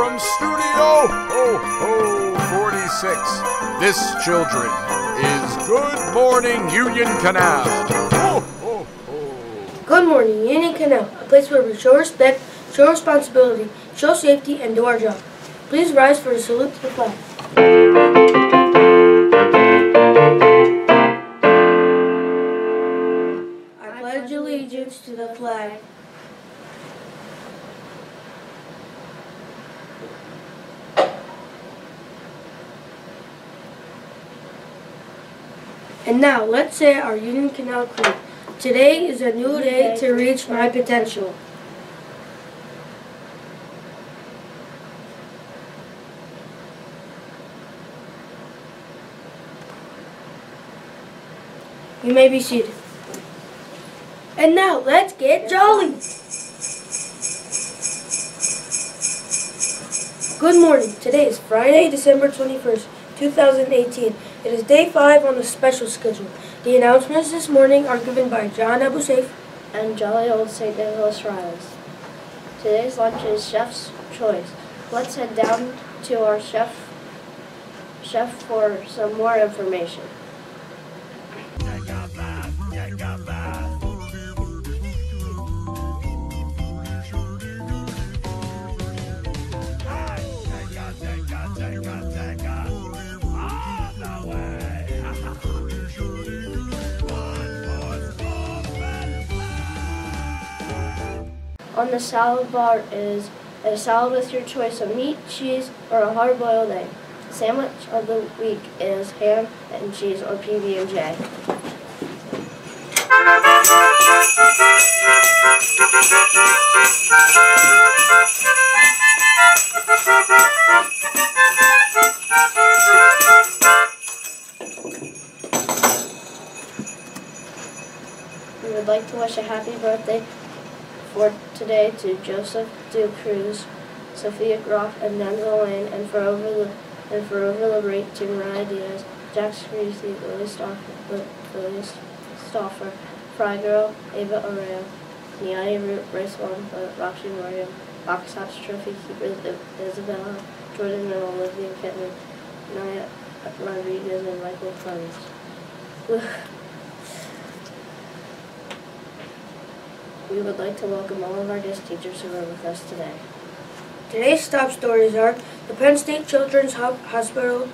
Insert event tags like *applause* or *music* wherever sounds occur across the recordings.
from Studio Ho Ho 46. This, children, is Good Morning Union Canal. Ho ho ho. Good morning, Union Canal, a place where we show respect, show responsibility, show safety, and do our job. Please rise for a salute to the flag. I pledge allegiance to the flag And now, let's say our Union Canal crew. Today is a new day to reach my potential. You may be seated. And now, let's get jolly. Good morning. Today is Friday, December 21st, 2018. It is day five on the special schedule. The announcements this morning are given by John Abu Saif. and jolly old St. Nicholas Riles. Today's lunch is chef's choice. Let's head down to our chef chef for some more information. On the salad bar is a salad with your choice of meat, cheese, or a hard-boiled egg. Sandwich of the week is ham and cheese or PB&J. We would like to wish a happy birthday for today to Joseph Du Cruz, Sophia Groff, and Denzel Lane, and for over the and for over the break to Mariah Diaz, Jack Screesy, Lily Stoffer, Lily Stoffer, Fry Girl, Ava Areo, Niani Root, Bryce Wampa, Roxy Mario, Box House Trophy Keepers, Isabella, Jordan and Olivia Kidman, Naya Rodriguez, and Michael Clemens. We would like to welcome all of our guest teachers who are with us today. Today's top stories are the Penn State Children's Hospital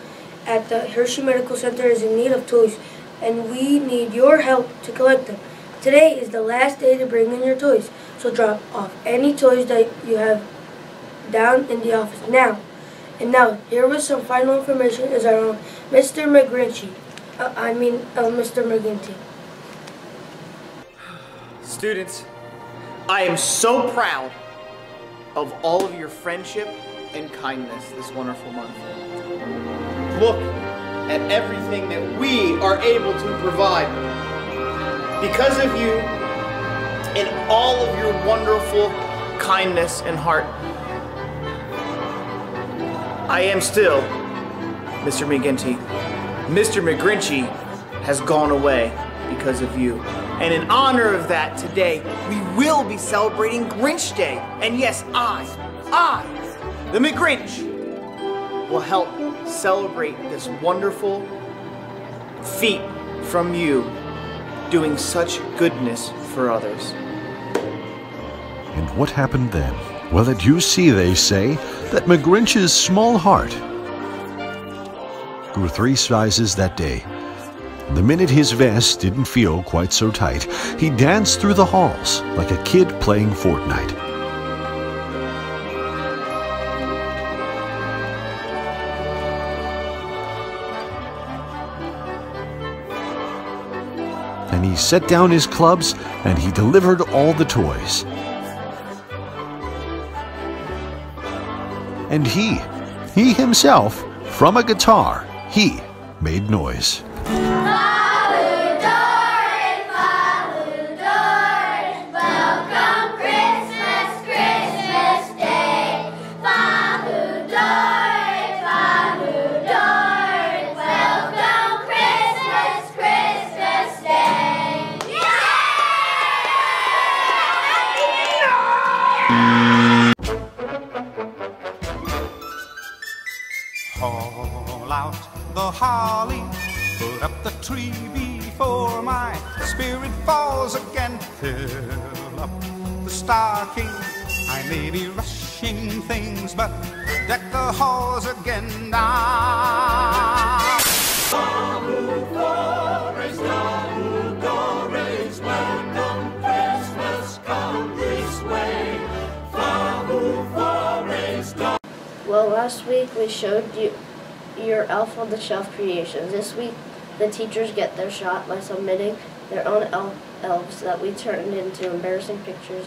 at the Hershey Medical Center is in need of toys, and we need your help to collect them. Today is the last day to bring in your toys, so drop off any toys that you have down in the office now. And now, here with some final information is our own Mr. McGrinchy. Uh, I mean, uh, Mr. McGinty. Students, I am so proud of all of your friendship and kindness this wonderful month. Look at everything that we are able to provide. Because of you and all of your wonderful kindness and heart, I am still Mr. McGinty. Mr. McGrinchy has gone away because of you. And in honor of that, today we will be celebrating Grinch Day. And yes, I, I, the McGrinch, will help celebrate this wonderful feat from you doing such goodness for others. And what happened then? Well, that you see, they say that McGrinch's small heart grew three sizes that day. The minute his vest didn't feel quite so tight, he danced through the halls like a kid playing Fortnite. And he set down his clubs and he delivered all the toys. And he, he himself, from a guitar, he made noise. Tree before my spirit falls again. Fill up the stocking. I may be rushing things, but deck the halls again now. Well, last week we showed you your Elf on the Shelf creations. This week, the teachers get their shot by submitting their own el- elves that we turned into embarrassing pictures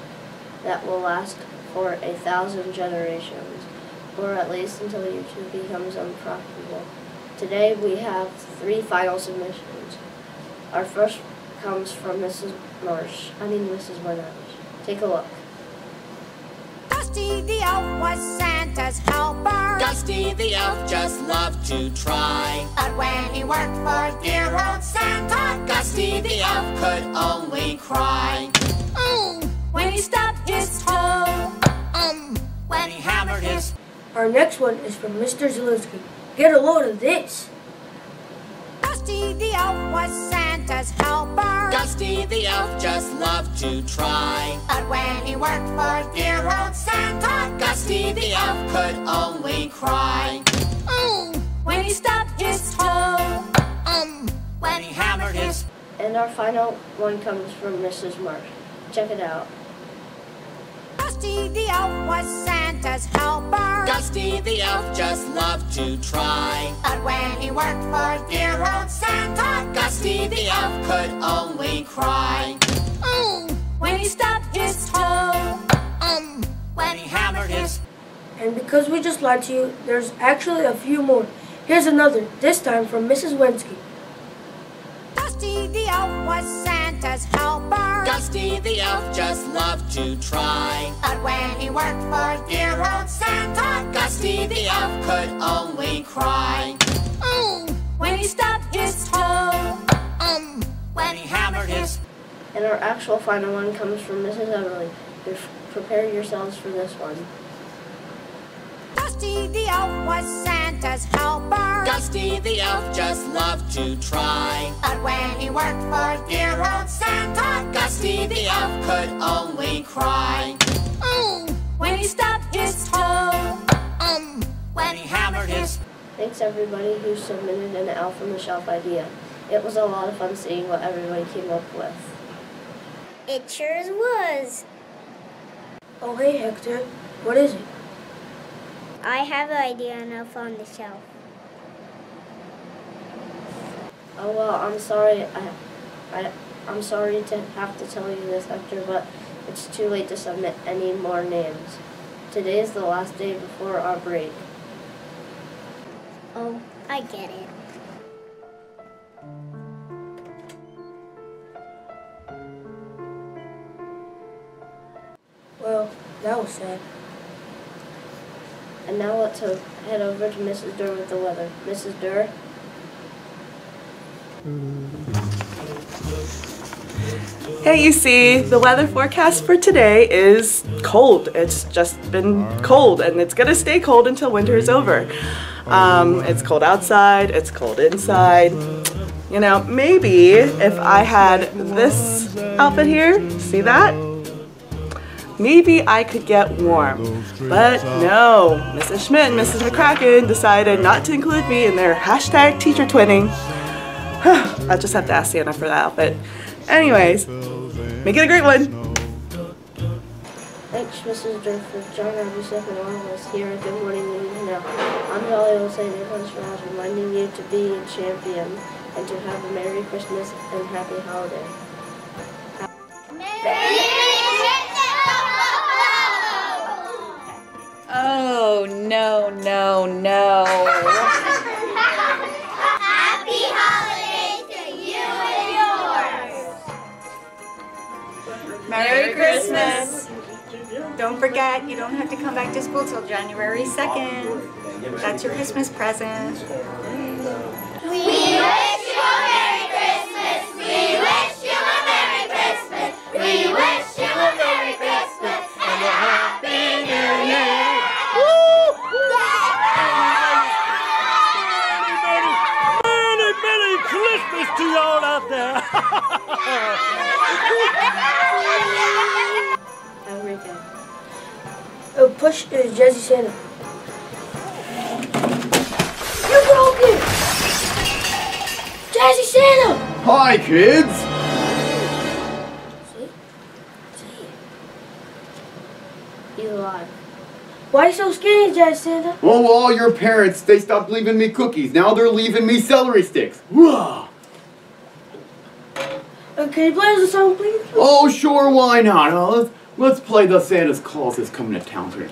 that will last for a thousand generations, or at least until YouTube becomes unprofitable. Today we have three final submissions. Our first comes from Mrs. Marsh. I mean Mrs. Barnett. Take a look. Dusty the elf was Santa's helper. Dusty the elf just loved to try. But when he worked for dear old Santa, Dusty the elf could only cry. mm, when he stubbed his toe, um, when he hammered his Our next one is from Mr. Zielinski. Get a load of this. Dusty the elf was Santa's helper. Dusty the elf just loved to try. But when he worked for dear old Santa, Dusty the elf could only cry. mm, when he stubbed his toe, um, when he hammered his And our final one comes from Mrs. Marsh. Check it out. Dusty the elf was Santa's helper. Dusty the elf just loved to try. But when he worked for dear old Santa, Dusty the elf could only cry. mm, when he stubbed his toe, um, when he hammered his And because we just lied to you, there's actually a few more. Here's another, this time from Mrs. Wensky. Dusty the elf was Santa's helper. Dusty the elf just loved to try. But when he worked for dear old Santa, Dusty the elf could only cry. mm, when he stubbed his toe, um, when he hammered his And our actual final one comes from Mrs. Everly. Prepare yourselves for this one. Dusty the elf was Santa's helper. The elf just loved to try. But when he worked for dear old Santa, Dusty the elf could only cry. mm, when he stubbed his toe, um, when he hammered his Thanks everybody who submitted an Elf on the Shelf idea. It was a lot of fun seeing what everybody came up with. It sure was. Oh, hey, Hector. What is it? I have an idea on Elf on the Shelf. Oh well, I'm sorry. I, I, I'm sorry to have to tell you this, Hector, but it's too late to submit any more names. Today is the last day before our break. Oh, I get it. Well, that was sad. And now let's head over to Mrs. Durr with the weather. Mrs. Durr. Hey, you see, the weather forecast for today is cold. It's just been cold, and it's gonna stay cold until winter is over. Um, it's cold outside, it's cold inside. You know, maybe if I had this outfit here, see that? Maybe I could get warm. But no, Mrs. Schmidt and Mrs. McCracken decided not to include me in their hashtag teacher twinning. *sighs* I'll just have to ask Santa for that outfit. Anyways, make it a great one. Thanks, Mrs. Durr, for John Robinson and all of us here at Good Morning News Now. I'm Jolly Old St. Nicholas Ross, reminding you to be a champion and to have a Merry Christmas and Happy Holiday. Merry Christmas! Oh, no, no, no. Christmas. Don't forget, you don't have to come back to school till January 2nd. That's your Christmas present. We wish you a Merry Christmas. We wish you a Merry Christmas. We wish you a Merry Christmas and a Happy New Year. Merry, Merry Christmas to *laughs* Bush is Jesse Santa. You broke it! Jazzy Santa! Hi, kids! He's alive. Why you so skinny, Jazzy Santa? Oh, well, all your parents, they stopped leaving me cookies. Now they're leaving me celery sticks. Whoa! Uh, can you play us a song, please? Oh, sure, why not? Uh, let's, play the Santa's Claus is coming to town here.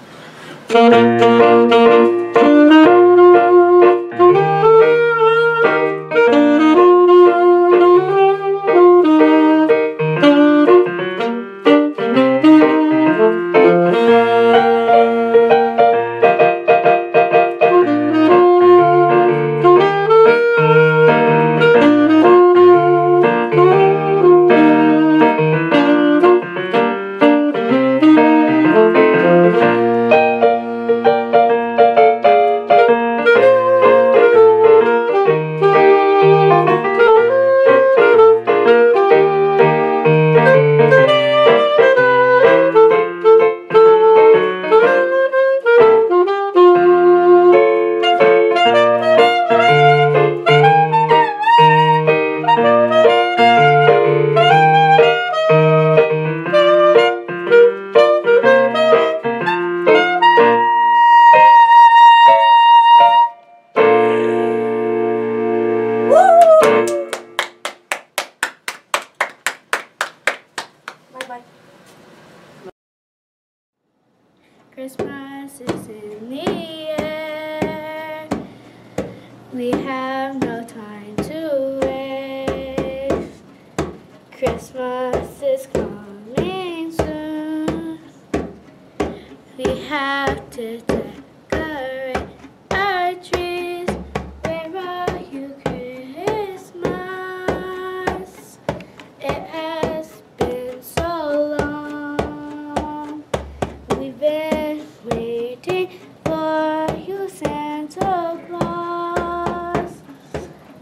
Been waiting for you, Santa Claus.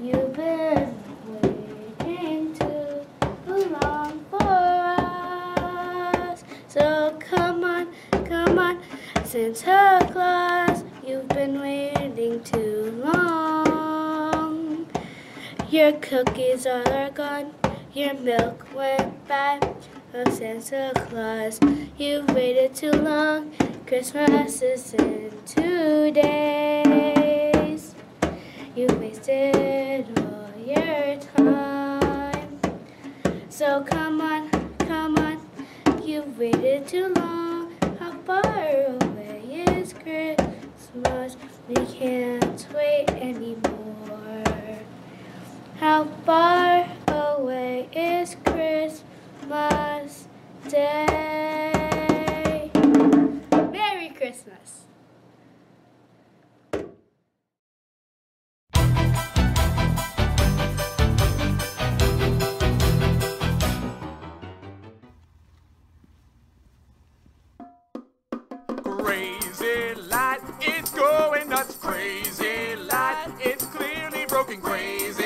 You've been waiting too long for us. So come on, come on, Santa Claus. You've been waiting too long. Your cookies are gone. Your milk went bad. Oh, Santa Claus, you've waited too long. Christmas is in two days. You've wasted all your time. So come on, come on, you've waited too long. How far away is Christmas? We can't wait anymore. How far away is Christmas day. Merry Christmas. Crazy light, it's going nuts. Crazy light, it's clearly broken. Crazy